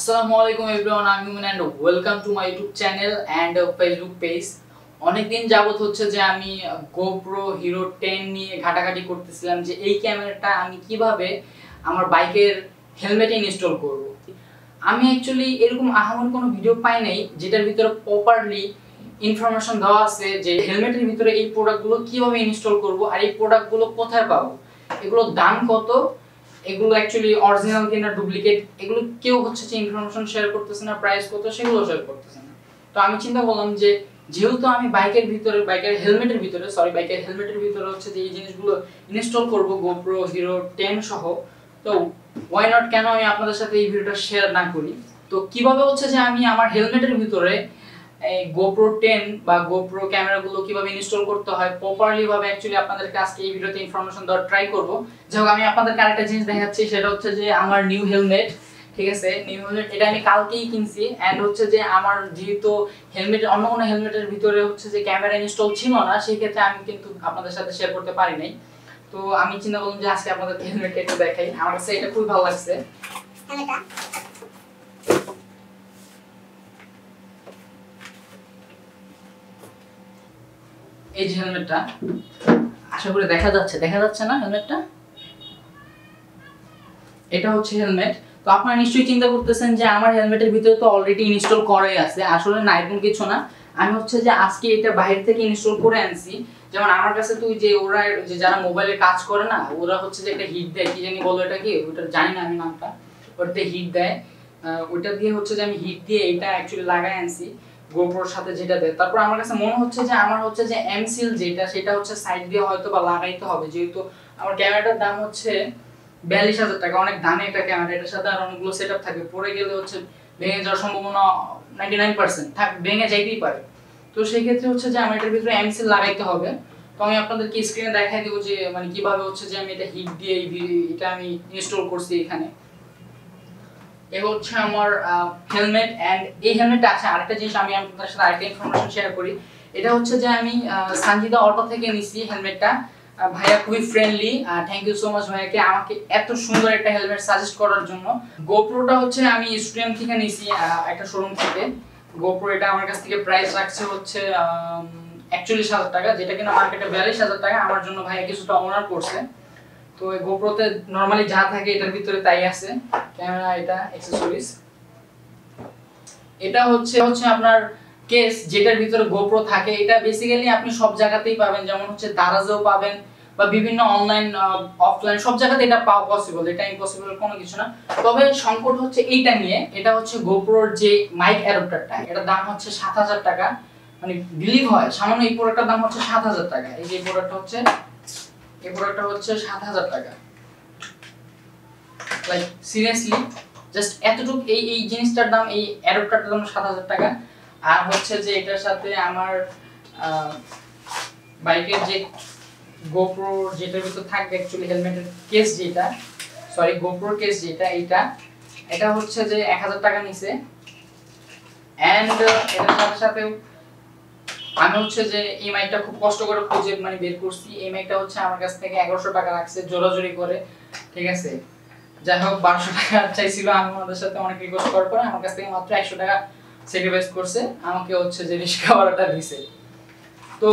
আসসালামু আলাইকুম এভরিওয়ান আমি Mumin and welcome to my YouTube channel and Facebook page অনেকদিন যাবত হচ্ছে যে আমি গোপ্রো হিরো টেন নিয়ে ঘাটাঘাটি করতেছিলাম যে এই ক্যামেরাটা আমি কীভাবে আমার বাইকের হেলমেটে ইনস্টল করব। আমি অ্যাকচুয়ালি এরকম আহামর কোনো ভিডিও পাই নাই যেটার ভিতরে প্রপারলি ইনফরমেশন দেওয়া আছে যে হেলমেটের ভিতরে এই প্রোডাক্টগুলো কীভাবে ইনস্টল করব আর এই প্রোডাক্টগুলো কোথায় পাবো? এগুলোর দাম কত? এগুলো অ্যাকচুয়ালি অরিজিনাল কিনা ডুপ্লিকেট এগুলো কেউ হচ্ছে যে ইনফরমেশন শেয়ার করতেছে না প্রাইস কত, সেগুলো শেয়ার করতেছে না। তো আমি চিন্তা করলাম যে, যেহেতু আমি বাইকের ভিতরে, বাইকের হেলমেটের ভিতরে সরি বাইকের হেলমেটের ভিতরে হচ্ছে যে এই জিনিসগুলো ইনস্টল করব গোপ্রো হিরো টেন সহ, তো ওয়াই নট কেন আমি আপনাদের সাথে এই ভিডিওটা শেয়ার না করি? তো কীভাবে হচ্ছে যে আমি আমার হেলমেটের ভিতরে এই গোপ্রো টেন বা গোপ্রো ক্যামেরাগুলো কীভাবে ইনস্টল করতে হয় প্রপারলি ভাবে অ্যাকচুয়ালি আপনাদেরকে আজকে এই ভিডিওতে ইনফরমেশন দেওয়ার ট্রাই করব। যাই আমি আপনাদেরকে আরেকটা জিনিস দেখাচ্ছি, সেটা হচ্ছে যে আমার নিউ হেলমেট ঠিক আছে? নিউ হেলমেট এটা আমি কালকেই কিনছি অ্যান্ড হচ্ছে যে আমার যেহেতু হেলমেট অন্য কোনো হেলমেটের ভিতরে হচ্ছে যে ক্যামেরা ইনস্টল ছিল না, সেই ক্ষেত্রে আমি কিন্তু আপনাদের সাথে শেয়ার করতে পারি নাই। তো আমি চিন্তা করলাম যে আজকে আপনাদের হেলমেটটা একটু দেখাই। আমার কাছে এটা খুবই ভালো লাগছে। এই যে হেলমেটটা আশা করি দেখা যাচ্ছে দেখা যাচ্ছে না হেলমেটটা এটা হচ্ছে হেলমেট তো আপনারা নিশ্চয়ই চিন্তা করতেছেন যে আমার হেলমেটের ভিতরে তো অলরেডি ইনস্টল করাই আছে। আসলে না, এরকম কিছু না। আমি হচ্ছে যে আজকে এটা বাইরে থেকে ইনস্টল করে আনছি। যেমন আমার কাছে তুই যে ওরা যে যারা মোবাইলে কাজ করে না, ওরা হচ্ছে যে একটা হিট দেয়। কি জানি বলো এটা কি? ওটা জানি না আমি নামটা। ওটাতে হিট দেয়। ওইটা দিয়ে হচ্ছে যে আমি হিট দিয়ে এটা অ্যাকচুয়ালি লাগাই আনছি। গোপ্রোর সাথে যেটা দেয়। তারপর আমার কাছে মনে হচ্ছে যে, আমার হচ্ছে যে এমসিল যেটা, সেটা হচ্ছে সাইড দিয়ে হয়তো বা লাগাইতে হবে। যেহেতু আমার ক্যামেরাটার দাম হচ্ছে বিয়াল্লিশ হাজার টাকা, অনেক দামি একটা ক্যামেরা। এটার সাথে আর অনেকগুলো সেট থাকে পরে গেলে হচ্ছে ভেঙে যাওয়ার সম্ভাবনা নাইনটি নাইন পার্সেন্ট থাক, ভেঙে যাইতেই পারে। তো সেই ক্ষেত্রে হচ্ছে যে, আমার এটার ভিতরে এমসিল লাগাইতে হবে। তো আমি আপনাদেরকে স্ক্রিনে দেখাই দেবো যে মানে কীভাবে হচ্ছে যে আমি এটা হিট দিয়ে এটা আমি ইনস্টল করছি এখানে। এ হচ্ছে আমার হেলমেট অ্যান্ড এই হেলমেটটা আছে আরেকটা জিনিস আমি আপনাদের সাথে আরেকটা ইনফরমেশন শেয়ার করি। এটা হচ্ছে যে আমি সানজিদা অটো থেকে নিছি হেলমেটটা ভাইয়া খুবই friendly thank you so much ভাইয়াকে আমাকে এত সুন্দর একটা হেলমেট সাজেস্ট করার জন্য। গোপ্রোটা হচ্ছে আমি স্টুডেন্ট থেকে নিছি একটা শোরুম থেকে। গোপ্রো এটা আমার কাছ থেকে প্রাইস রাখছে হচ্ছে একচল্লিশ হাজার টাকা, যেটা কিনা মার্কেটে বিয়াল্লিশ হাজার টাকা। আমার জন্য ভাইয়া কিছুটা অনার করছে। তো এই গোপ্রোতে নরমালি যা থাকে এটার ভিতরে তাই আছে। ক্যামেরা, এটা অ্যাক্সেসরিজ এটা হচ্ছে হচ্ছে আপনার কেস যেটার ভিতরে গোপ্রো থাকে। এটা বেসিক্যালি আপনি সব জায়গাতেই পাবেন। যেমন হচ্ছে দারাজেও পাবেন বা বিভিন্ন অনলাইন অফলাইন সব জায়গাতে এটা পাওয়া পসিবল এটা ইম্পসিবল কোনো কিছু না। তবে সংকট হচ্ছে এইটা নিয়ে। এটা হচ্ছে গোপ্রোর যে মাইক অ্যাডাপ্টারটা এটার দাম হচ্ছে সাত হাজার টাকা। মানে বিলিভ হয়, সামান্য এই প্রোডাক্টের দাম হচ্ছে সাত হাজার টাকা। এই যে প্রোডাক্টটা হচ্ছে প্রোডাক্টটা হচ্ছে সাত হাজার টাকা। লাইক সিরিয়াসলি জাস্ট এতটুকু এই এই জিনিসটার দাম, এই অ্যাডাপ্টারটার দাম সাত হাজার টাকা। আর হচ্ছে যে এটার সাথে আমার বাইকের যে গোপ্রো যেটার ভিতর থাকবে অ্যাকচুয়ালি হেলমেটের কেস যেটা সরি গোপ্রোর কেস যেটা, এইটা, এটা হচ্ছে যে এক হাজার টাকা নিছে। অ্যান্ড এটার সাথে সাথে আমি হচ্ছে যে এই খুব কষ্ট করে খুঁজে মানে বের করছি। এই হচ্ছে আমার কাছ থেকে এগারোশো টাকা রাখছে, জোরাজোরি করে, ঠিক আছে? যাই হোক, বারোশো টাকা চাইছিল, আমি ওনাদের সাথে অনেক রিকোয়েস্ট করার পরে আমার কাছ থেকে মাত্র একশো টাকা স্যাক্রিফাইস করছে, আমাকে হচ্ছে যে রিক্সা ভাড়াটা দিছে। তো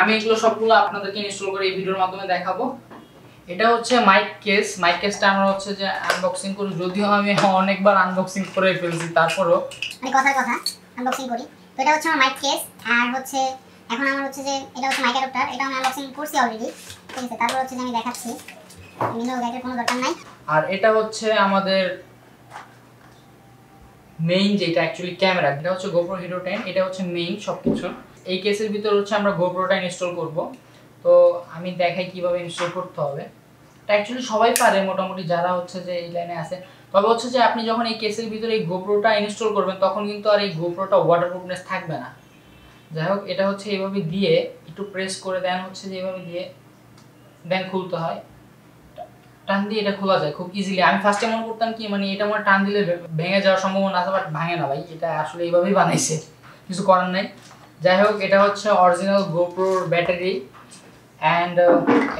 আমি এগুলো সবগুলো আপনাদেরকে ইনস্টল করে এই ভিডিওর মাধ্যমে দেখাবো। এটা হচ্ছে মাইক কেস মাইক কেসটা আমরা হচ্ছে যে আনবক্সিং করি। যদিও আমি অনেকবার আনবক্সিং করে ফেলছি, তারপরও মানে কথার কথা আনবক্সিং করি। তো এটা হচ্ছে আমার মাইক কেস আর হচ্ছে এখন আমার হচ্ছে যে এটা হচ্ছে মাইক অ্যাডাপ্টার এটা আমি আনবক্সিং করছি অলরেডি ঠিক আছে? তারপর হচ্ছে যে আমি দেখাচ্ছি। মিনো গাইডের কোনো দরকার নাই। আর এটা হচ্ছে আমাদের মেইন যেটা অ্যাকচুয়ালি ক্যামেরা এটা হচ্ছে গোপ্রো হিরো টেন এটা হচ্ছে মেইন সবকিছু। এই কেসের ভিতর হচ্ছে আমরা গোপ্রোটা ইনস্টল করব। তো আমি দেখাই কীভাবে ইনস্টল করতে হবে। অ্যাকচুয়ালি সবাই পারে মোটামুটি যারা হচ্ছে যে এই লাইনে আছে। তবে হচ্ছে যে আপনি যখন এই কেসের ভিতরে এই গোপ্রোটা ইনস্টল করবেন, তখন কিন্তু আর এই গোপ্রোটা ওয়াটারপ্রুফনেস থাকবে না। যাই হোক, এটা হচ্ছে এইভাবে দিয়ে একটু প্রেস করে দেন হচ্ছে যে এইভাবে দিয়ে দেন খুলতে হয়। টান দিয়ে এটা খোলা যায় খুব ইজিলি আমি ফার্স্টে মনে করতাম কি মানে এটা আমার টান দিলে ভেঙে যাওয়ার সম্ভাবনা আছে বাট ভাঙে না ভাই, এটা আসলে এইভাবেই বানাইছে। কিছু করার নাই। যাই হোক, এটা হচ্ছে অরিজিনাল গোপ্রোর ব্যাটারি অ্যান্ড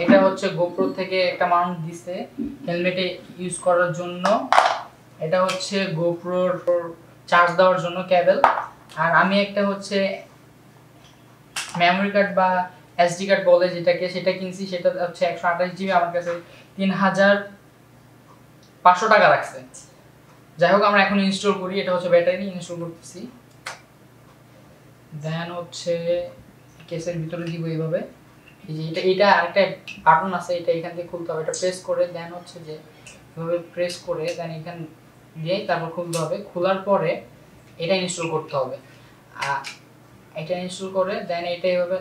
এটা হচ্ছে গোপ্রো থেকে একটা মাউন্ট দিছে হেলমেটে ইউজ করার জন্য। এটা হচ্ছে গোপ্রোর চার্জ দেওয়ার জন্য কেবল আর আমি একটা হচ্ছে মেমোরি কার্ড বা এসডি কার্ড বলে যেটাকে, সেটা কিনছি, সেটা হচ্ছে একশো আঠাশ জিবি আমার কাছে তিন হাজার পাঁচশো টাকা রাখছে। যাই হোক, আমরা এখন ইনস্টল করি, এটা হচ্ছে ব্যাটারি ইনস্টল করতেছি। দেন হচ্ছে কেসের ভিতরে দিব এইভাবে। এটা এটা আরেকটা বাটন আছে, এটা এখান থেকে খুলতে হবে। এটা প্রেস করে দেন হচ্ছে যে এভাবে প্রেস করে দেন এখান দিয়ে তারপর খুলতে হবে। খোলার পরে এটা ইনস্টল করতে হবে। এটা ইনস্টল করে দেন এটা এইভাবে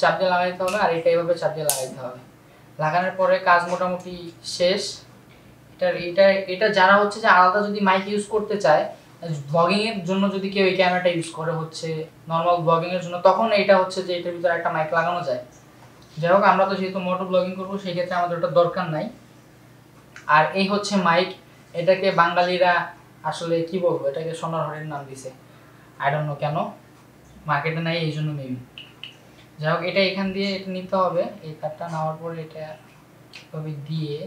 চাপ দিয়ে লাগাইতে হবে আর এটা এইভাবে চাপ দিয়ে লাগাইতে হবে। লাগানোর পরে কাজ মোটামুটি শেষ। এটা এটা এটা যারা হচ্ছে যে আলাদা যদি মাইক ইউজ করতে চায় ব্লগিং এর জন্য যদি কেউ এই ক্যামেরাটা ইউজ করে হচ্ছে নর্মাল ব্লগিং এর জন্য, তখন এটা হচ্ছে যে এটার ভিতরে একটা মাইক লাগানো যায়। যাই হোক, আমরা তো যেহেতু মোটো ব্লগিং করব সেই ক্ষেত্রে আমাদের ওটা দরকার নাই। আর এই হচ্ছে মাইক এটাকে বাঙালিরা আসলে কি বলব, এটাকে সোনার হরের নাম দিছে। আই ডোন্ট নো কেন মার্কেটে নাই, এই জন্য মেবি যাই হোক, এটা এখান দিয়ে এটা নিতে হবে, এই তারটা নেওয়ার পরে এটা এভাবে দিয়ে,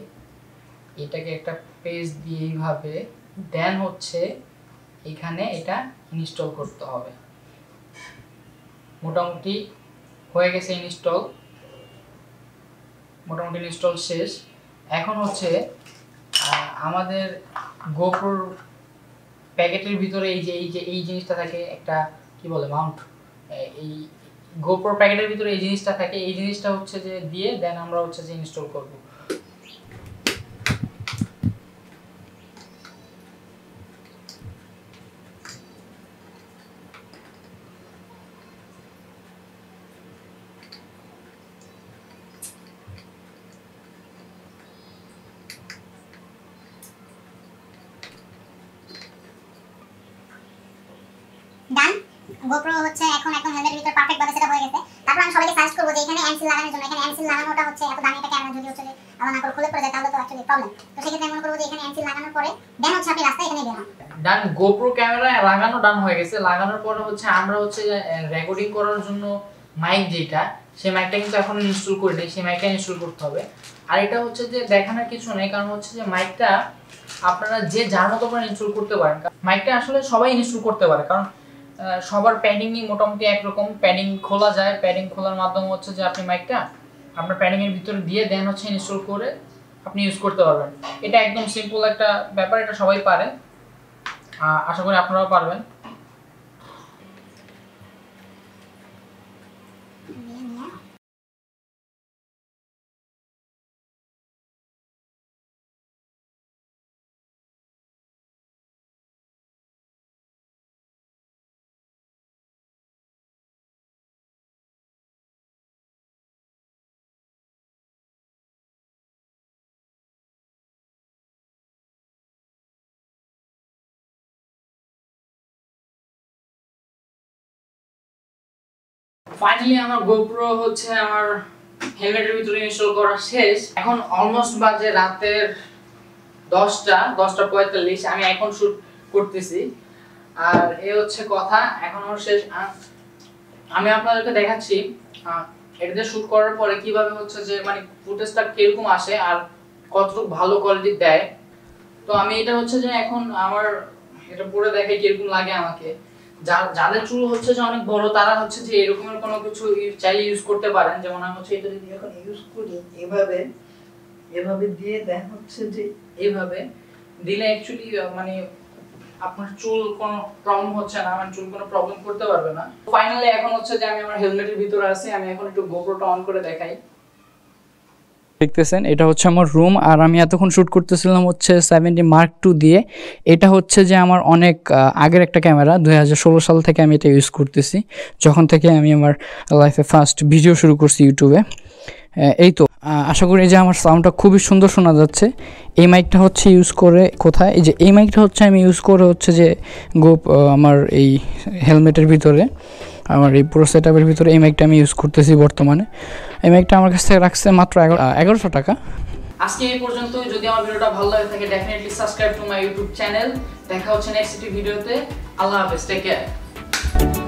এটাকে একটা পেজ দিয়ে এইভাবে দেন হচ্ছে এখানে এটা ইনস্টল করতে হবে। মোটামুটি হয়ে গেছে ইনস্টল মোটামুটি ইনস্টল শেষ। এখন হচ্ছে আমাদের গোপুর প্যাকেটের ভিতরে এই যে এই যে, এই জিনিসটা থাকে একটা, কি বলে মাউন্ট এই গোপুর প্যাকেটের ভিতরে এই জিনিসটা থাকে। এই জিনিসটা হচ্ছে যে দিয়ে দেন আমরা হচ্ছে যে ইনস্টল করব। ডান হচ্ছে এখন ভিতর পারফেক্ট সেটা হয়ে গেছে। তারপর আমি সবাইকে সাজেস্ট করব যে এখানে লাগানোর জন্য, এখানে লাগানোটা হচ্ছে এত দামি একটা ক্যামেরা আবার না করে খুলে পড়ে যায়, তাহলে তো অ্যাকচুয়ালি প্রবলেম তো সেক্ষেত্রে আমি মনে করব যে এখানে লাগানোর পরে হচ্ছে আপনি রাস্তায় এখানে বের হন ডান ক্যামেরা লাগানো ডান হয়ে গেছে। লাগানোর পরে হচ্ছে আমরা হচ্ছে রেকর্ডিং করার জন্য মাইক যেটা, সেই মাইকটা কিন্তু এখন ইনস্টল করি নাই, সেই মাইকটা ইনস্টল করতে হবে। আর এটা হচ্ছে যে দেখানোর কিছু নেই, কারণ হচ্ছে যে মাইকটা আপনারা যে যার মতো করে ইনস্টল করতে পারেন মাইকটা আসলে সবাই ইনস্টল করতে পারে, কারণ সবার প্যাডিংই মোটামুটি একরকম প্যাডিং খোলা যায়। প্যাডিং খোলার মাধ্যমে হচ্ছে যে আপনি মাইকটা আপনার প্যাডিংয়ের ভিতরে দিয়ে দেন হচ্ছে ইনস্টল করে আপনি ইউজ করতে পারবেন। এটা একদম সিম্পল একটা ব্যাপার, এটা সবাই পারে। আশা করি আপনারাও পারবেন। ফাইনালি আমার গোপ্রো হচ্ছে আমার হেলমেটের ভিতরে ইনস্টল করা শেষ। এখন অলমোস্ট বাজে রাতের দশটা দশটা পঁয়তাল্লিশ, আমি এখন শুট করতেছি। আর এ হচ্ছে কথা, এখন আমার শেষ আমি আপনাদেরকে দেখাচ্ছি এটাতে শুট করার পরে কীভাবে হচ্ছে যে মানে ফুটেজটা কীরকম আসে আর কতটুকু ভালো কোয়ালিটি দেয়। তো আমি এটা হচ্ছে যে এখন আমার, এটা পরে দেখে কীরকম লাগে আমাকে। যাদের চুল হচ্ছে যে অনেক বড়, তারা হচ্ছে যে এরকমের কোনো কিছু চাইলে ইউজ করতে পারেন। যেমন আমি হচ্ছে এটা যদি এখন ইউজ করি, এভাবে এভাবে দিয়ে দেন হচ্ছে যে এভাবে দিলে অ্যাকচুয়ালি মানে আপনার চুল কোনো প্রবলেম হচ্ছে না মানে চুল কোনো প্রবলেম করতে পারবে না। ফাইনালি এখন হচ্ছে যে আমি আমার হেলমেটের ভিতরে আছি, আমি এখন একটু গোপ্রোটা অন করে দেখাই। দেখতেছেন এটা হচ্ছে আমার রুম আর আমি এতক্ষণ শ্যুট করতেছিলাম হচ্ছে সেভেন্টি মার্ক টু দিয়ে। এটা হচ্ছে যে আমার অনেক আগের একটা ক্যামেরা দু হাজার ষোলো সাল থেকে আমি এটা ইউজ করতেছি। যখন থেকে আমি আমার লাইফে ফার্স্ট ভিডিও শুরু করছি ইউটিউবে এই তো আশা করি যে আমার সাউন্ডটা খুবই সুন্দর শোনা যাচ্ছে। এই মাইকটা হচ্ছে ইউজ করে কোথায়? এই যে এই মাইকটা হচ্ছে আমি ইউজ করে হচ্ছে যে গোপ আমার এই হেলমেটের ভিতরে। আমার এই পুরো সেট ভিতরে এই মাইকটা আমি ইউজ করতেছি বর্তমানে। এই মাইকটা আমার কাছ থেকে রাখছে মাত্র এগারোশো টাকা। আজকে এই পর্যন্ত, যদি আমার ভিডিওটা ভালো লাগে থাকে definitely subscribe to my YouTube channel দেখা হচ্ছে নেক্সট ভিডিওতে। আল্লাহ হাফেজ টেক কেয়ার